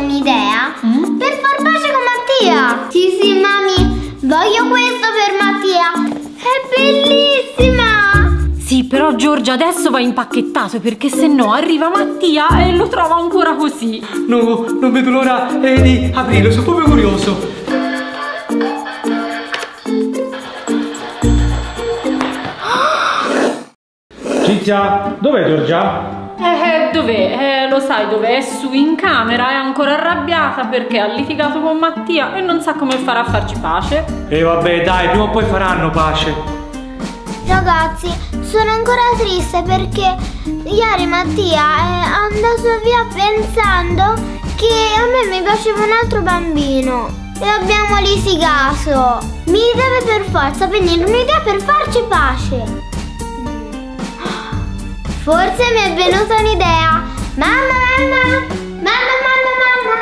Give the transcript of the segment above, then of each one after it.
un'idea mm? per far pace con Mattia. Sì, sì, mami, voglio questo per Mattia. È bellissima! Sì, però Giorgia adesso va impacchettato perché se no arriva Mattia e lo trova ancora così. No, non vedo l'ora eh, di aprirlo, sono proprio curioso. Cinzia, dov'è Giorgia? Eh, eh, dov'è? Eh, lo sai dov'è? È su in camera, è ancora arrabbiata perché ha litigato con Mattia e non sa come farà a farci pace. E vabbè, dai, prima o poi faranno pace. Ragazzi, sono ancora triste perché ieri Mattia è andato via pensando che a me mi piaceva un altro bambino e abbiamo litigato. Mi deve per forza venire un'idea per farci pace. Forse mi è venuta un'idea. Mamma, mamma, mamma, mamma,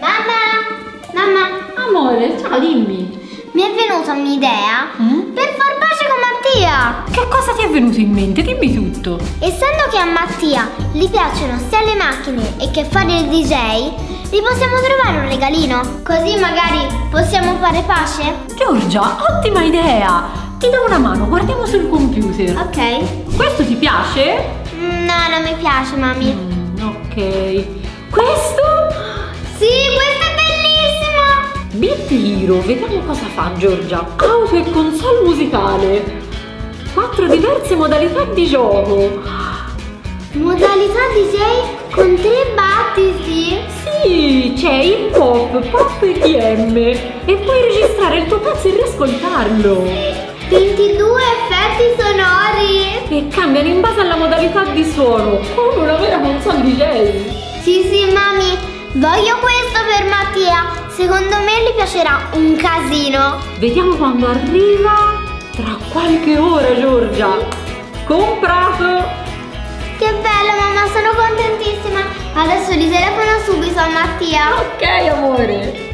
mamma, mamma, mamma. Amore, ciao, dimmi. Mi è venuta un'idea mm? per far pace con Mattia. Che cosa ti è venuto in mente? Dimmi tutto. Essendo che a Mattia gli piacciono sia le macchine e che fare il DJ, gli possiamo trovare un regalino. Così magari possiamo fare pace? Giorgia, ottima idea! Ti do una mano, guardiamo sul computer. Ok. Questo ti piace? No, non mi piace, mami. Mm, ok. Questo? Sì, questo è bellissimo! Beat Hero, vediamo cosa fa Giorgia. Auto e console musicale. Quattro diverse modalità di gioco. Modalità DJ con tre battiti? Sì, c'è hip hop, pop e EDM e puoi registrare il tuo pezzo e riascoltarlo. 22 effetti sonori! Che cambiano in base alla modalità di suono, come una vera console DJ! Sì, sì, mami, voglio questo per Mattia! Secondo me gli piacerà un casino! Vediamo quando arriva tra qualche ora, Giorgia! Comprato! Che bello, mamma, sono contentissima! Adesso gli telefono subito a Mattia! Ok, amore!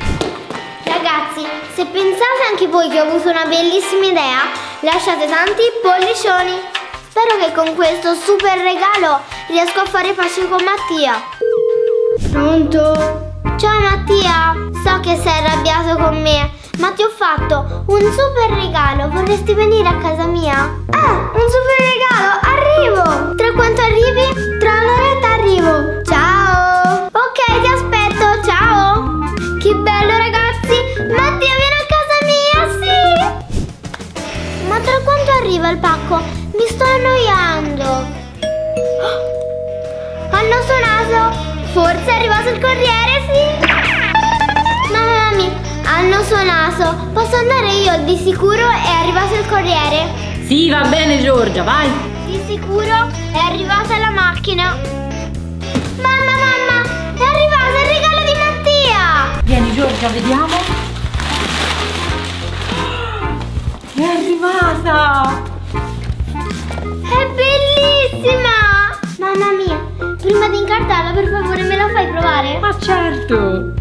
Ragazzi, se pensate anche voi che ho avuto una bellissima idea, lasciate tanti pollicioni. Spero che con questo super regalo riesco a fare pace con Mattia. Pronto? Ciao Mattia, so che sei arrabbiato con me, ma ti ho fatto un super regalo. Vorresti venire a casa mia? Ah, un super regalo, arrivo! Tra quanto arrivi? Tra un'oretta arrivo. Ciao! Ok, ti aspetto, ragazzi! Mattia viene a casa mia, sì! Ma tra quanto arriva il pacco? Mi sto annoiando. Hanno suonato! Forse è arrivato il corriere, sì! Mamma mia, hanno suonato! Posso andare io? Di sicuro è arrivato il corriere! Sì, va bene Giorgia, vai! Di sicuro è arrivata la macchina! Giorgia, vediamo! È arrivata! È bellissima! Mamma mia, prima di incartarla per favore me la fai provare? Ma certo!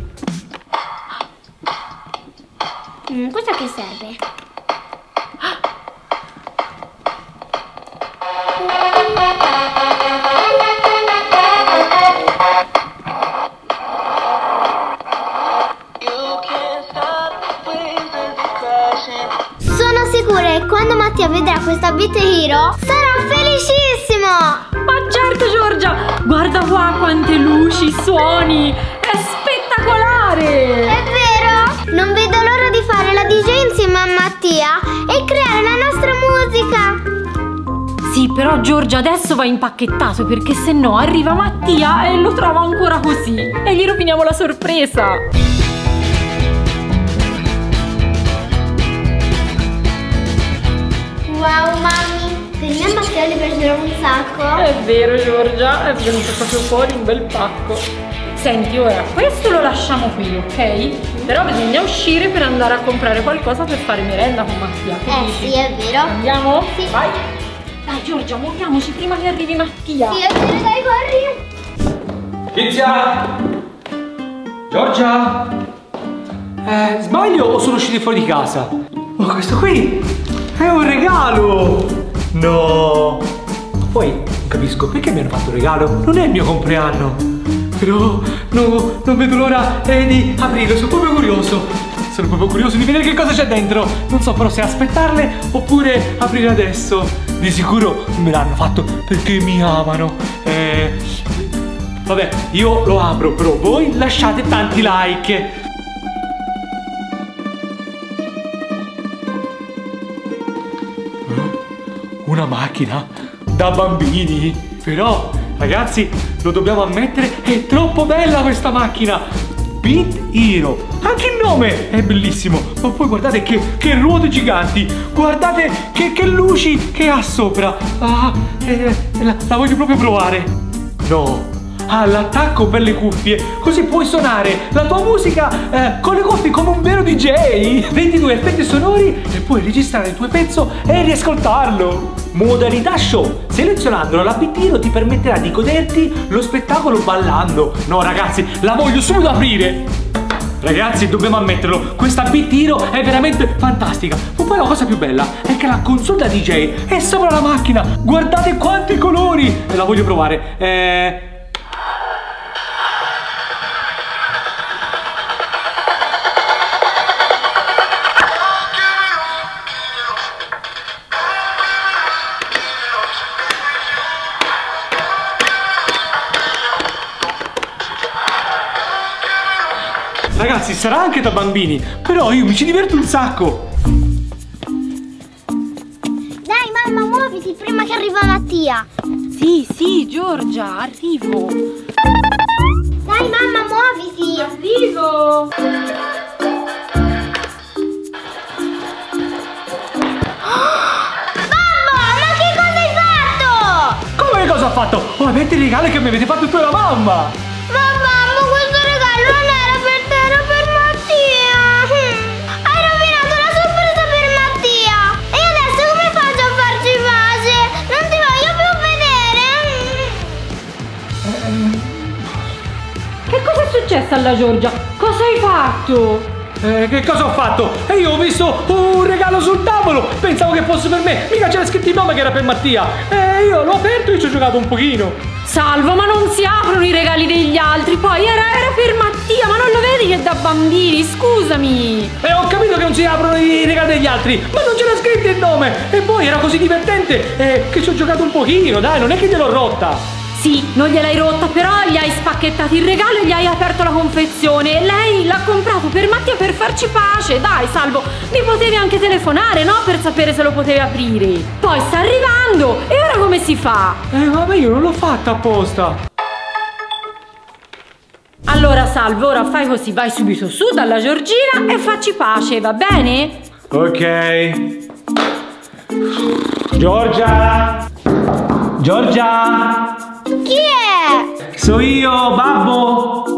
Mm, questo che serve? Hero sarà felicissimo! Ma certo Giorgia! Guarda qua quante luci, suoni! È spettacolare! È vero! Non vedo l'ora di fare la DJ insieme a Mattia e creare la nostra musica! Sì, però Giorgia adesso va impacchettato perché se no arriva Mattia e lo trova ancora così e gli roviniamo la sorpresa! Wow, mami! A Mattia gli piacerà un sacco! È vero Giorgia, è venuto proprio fuori un bel pacco. Senti, ora questo lo lasciamo qui, ok? Però bisogna uscire per andare a comprare qualcosa per fare merenda con Mattia. Che Eh dici? sì, è vero! Andiamo? Sì. Vai! Dai Giorgia, muoviamoci prima che arrivi Mattia. Sì, è vero, dai, corri! Cinzia! Giorgia! Eh, sbaglio o sono usciti fuori di casa? Oh, questo qui è un regalo! No! Poi non capisco perché mi hanno fatto un regalo? Non è il mio compleanno! Però no, non vedo l'ora di aprirlo, sono proprio curioso. Sono proprio curioso di vedere che cosa c'è dentro. Non so però se aspettarle oppure aprire adesso. Di sicuro me l'hanno fatto perché mi amano. Eh, vabbè, io lo apro, però voi lasciate tanti like. Una macchina da bambini. Però, ragazzi, lo dobbiamo ammettere, è troppo bella questa macchina. Beat Hero. Anche il nome è bellissimo. Ma poi guardate che, che ruote giganti. Guardate che, che luci che ha sopra. Ah, eh, la, la voglio proprio provare. No, ha l'attacco per le cuffie, così puoi suonare la tua musica eh, con le cuffie come un vero DJ. 22 effetti sonori e puoi registrare il tuo pezzo e riascoltarlo. Modalità show. Selezionandolo, l'abbitino ti permetterà di goderti lo spettacolo ballando. No ragazzi, la voglio subito aprire. Ragazzi, dobbiamo ammetterlo, questa Beat è veramente fantastica. Ma poi la cosa più bella è che la console da DJ è sopra la macchina. Guardate quanti colori! La voglio provare. Eh... Ragazzi, sarà anche da bambini, però io mi ci diverto un sacco. Dai mamma, muoviti prima che arriva Mattia. Sì, sì, Giorgia, arrivo. Dai mamma, muoviti. Arrivo. Babbo, ma che cosa hai fatto? Come cosa ho fatto? Oh, avete il regalo che mi avete fatto tu e la mamma! Ma mamma, successo alla Giorgia? Cosa hai fatto? Eh, che cosa ho fatto? E io ho visto un regalo sul tavolo! Pensavo che fosse per me! Mica c'era scritto il nome che era per Mattia! E io l'ho aperto e ci ho giocato un pochino! Salvo, ma non si aprono i regali degli altri. Poi era, era per Mattia, ma non lo vedi che è da bambini? Scusami. E ho capito che non si aprono i regali degli altri, ma non c'era scritto il nome! E poi era così divertente eh, che ci ho giocato un pochino, dai, non è che gliel'ho rotta! Sì, non gliel'hai rotta, però gli hai spacchettato il regalo e gli hai aperto la confezione. Lei l'ha comprato per Mattia per farci pace. Dai, Salvo, mi potevi anche telefonare, no? Per sapere se lo potevi aprire. Poi sta arrivando. E ora come si fa? Eh, vabbè, io non l'ho fatta apposta! Allora, Salvo, ora fai così, vai subito su dalla Giorgina e facci pace, va bene? Ok. Giorgia! Giorgia! Chi è? So io, babbo!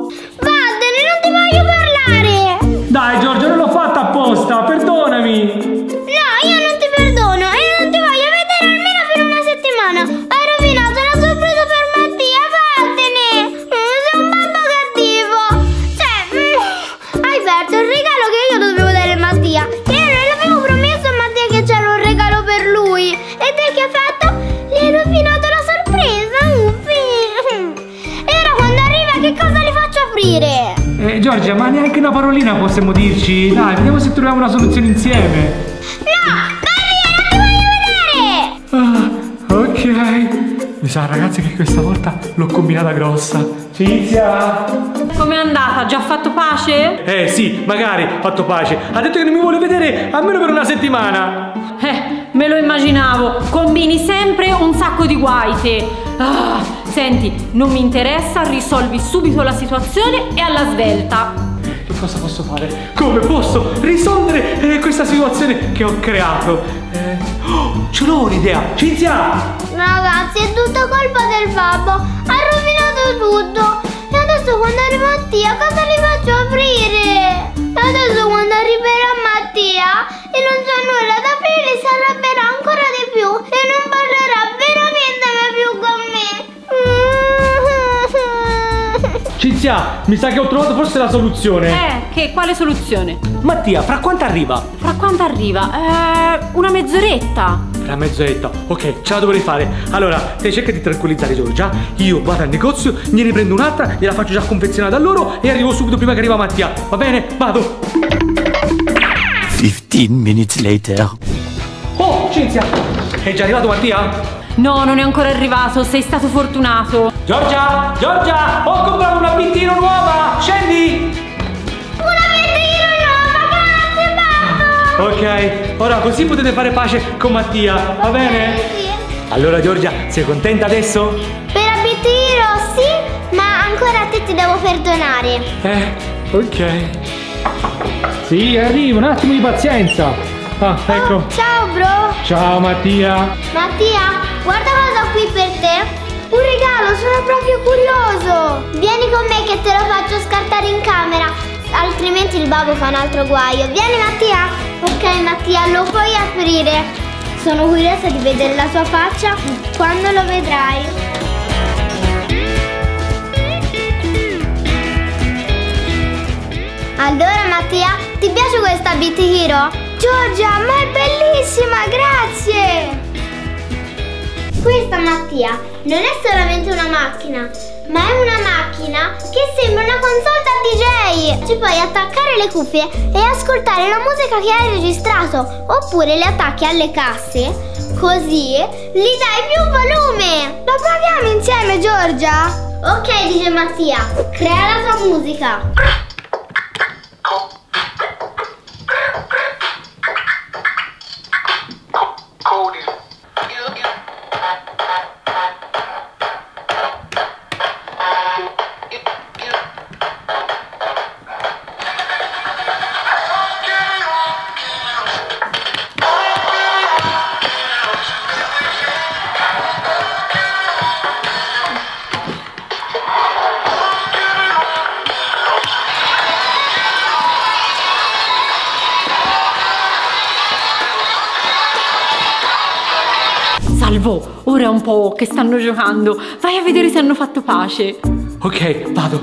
Soluzione insieme. No, vai via, non ti voglio vedere. Ah, ok. Mi sa ragazzi che questa volta l'ho combinata grossa. Cinzia! Com'è andata? Ha già fatto pace? Eh sì, magari, fatto pace. Ha detto che non mi vuole vedere almeno per una settimana. Eh, me lo immaginavo. Combini sempre un sacco di guai te. Ah, senti, non mi interessa, risolvi subito la situazione e alla svelta. Cosa posso fare? Come posso risolvere eh, questa situazione che ho creato? Eh, oh, ce l'ho un'idea! Cinzia! Ragazzi, è tutta colpa del babbo. Ha rovinato tutto. E adesso quando arriva Mattia, cosa li faccio aprire? E adesso quando arriverà Mattia e non c'è nulla da aprire, si arrabbierà ancora di più e non Cinzia, mi sa che ho trovato forse la soluzione. Eh, che quale soluzione? Mattia, fra quanto arriva? Fra quanto arriva? Eh, una mezz'oretta. Fra mezz'oretta. Ok, ce la dovrei fare. Allora, te cerca di tranquillizzare Giorgia. Io vado al negozio, gliene prendo un'altra, gliela faccio già confezionata a loro e arrivo subito prima che arriva Mattia. Va bene? Vado. 15 minutes later. Oh, Cinzia! È già arrivato Mattia? No, non è ancora arrivato, sei stato fortunato. Giorgia! Giorgia! Ho comprato una bittino nuova! Scendi! Una vettina nuova, grazie babbo! Ok, ora così potete fare pace con Mattia, va bene? Sì. Allora Giorgia, sei contenta adesso? Per abitiro sì, ma ancora a te ti devo perdonare. Eh, ok. Sì, arrivo, un attimo di pazienza. Ah, ecco. Oh, ciao bro! Ciao Mattia. Mattia, guarda cosa ho qui per te. Un regalo, sono proprio curioso. Vieni con me che te lo faccio scartare in camera, altrimenti il babbo fa un altro guaio. Vieni Mattia. Ok Mattia, lo puoi aprire. Sono curiosa di vedere la sua faccia quando lo vedrai. Allora Mattia, ti piace questa Beat Hero? Giorgia, ma è bellissima, grazie! Questa Mattia non è solamente una macchina, ma è una macchina che sembra una console da DJ. Ci puoi attaccare le cuffie e ascoltare la musica che hai registrato, oppure le attacchi alle casse, così gli dai più volume. Lo proviamo insieme, Giorgia? Ok, dice Mattia, crea la tua musica. Salvo, ora è un po' che stanno giocando. Vai a vedere se hanno fatto pace. Ok, vado.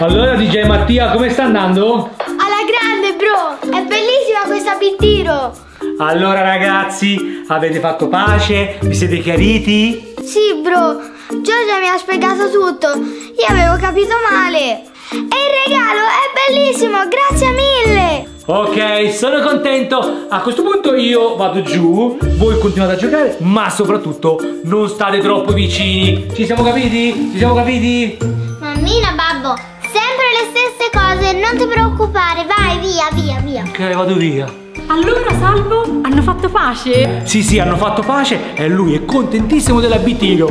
Allora DJ Mattia, come sta andando? Alla grande, bro! È bellissima questa Bittiro! Allora ragazzi, avete fatto pace? Vi siete chiariti? Sì, bro! Giorgia mi ha spiegato tutto! Io avevo capito male! E il regalo è bellissimo! Grazie mille! Ok, sono contento. A questo punto io vado giù, voi continuate a giocare, ma soprattutto non state troppo vicini. Ci siamo capiti? Ci siamo capiti? Mammina, babbo, sempre le stesse cose, non ti preoccupare, vai, via, via, via. Ok, vado via. Allora, Salvo, hanno fatto pace? Sì, sì, hanno fatto pace e lui è contentissimo della Bitiro.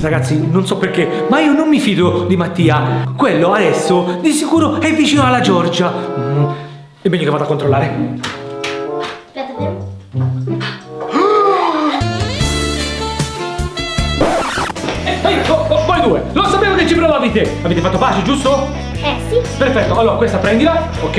Ragazzi, non so perché, ma io non mi fido di Mattia. Quello adesso di sicuro è vicino alla Giorgia. Mm, È meglio che vado a controllare. Fermo. Ehi, oh, oh, voi due, lo sapevo che ci provavi te. Avete fatto pace, giusto? Eh, sì. Perfetto, allora questa prendila, ok?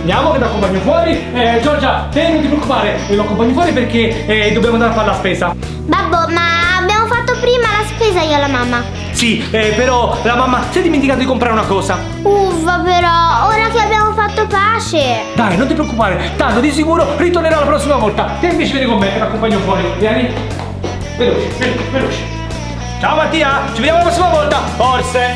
Andiamo che ti accompagno fuori. Eh, Giorgia, te non ti preoccupare, lo accompagno fuori perché eh, dobbiamo andare a fare la spesa. Babbo, ma abbiamo fatto prima la spesa io e la mamma. Sì, eh, però la mamma si è dimenticata di comprare una cosa. Uffa, però, ora che abbiamo fatto pace. Dai, non ti preoccupare, tanto di sicuro ritornerà la prossima volta. Te invece vieni con me ti accompagno fuori. Vieni. Veloce, veloce, veloce. Ciao Mattia, ci vediamo la prossima volta. Forse.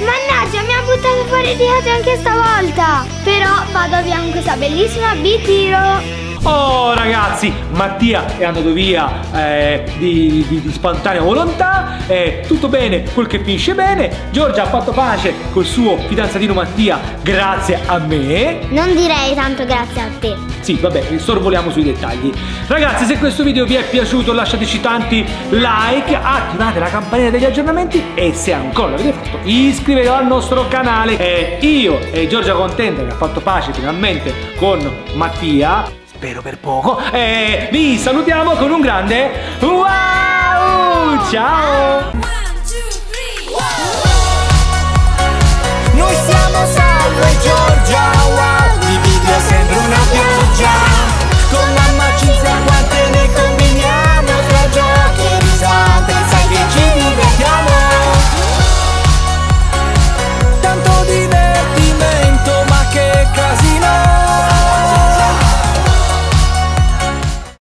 Mannaggia, mi ha buttato fuori di casa anche stavolta. Però vado via con questa bellissima bitiro. Oh ragazzi, Mattia è andato via eh, di, di- di spontanea volontà, eh, tutto bene, quel che finisce bene. Giorgia ha fatto pace col suo fidanzatino Mattia grazie a me. Non direi tanto grazie a te. Sì, vabbè, sorvoliamo sui dettagli. Ragazzi, se questo video vi è piaciuto lasciateci tanti like, attivate la campanella degli aggiornamenti e se ancora l'avete fatto iscrivetevi al nostro canale. E io e Giorgia Contenta che ha fatto pace finalmente con Mattia, spero per poco, e vi salutiamo con un grande wow! Ciao! Noi siamo Salvo e Giorgia, wow! Di video sembra una pioggia.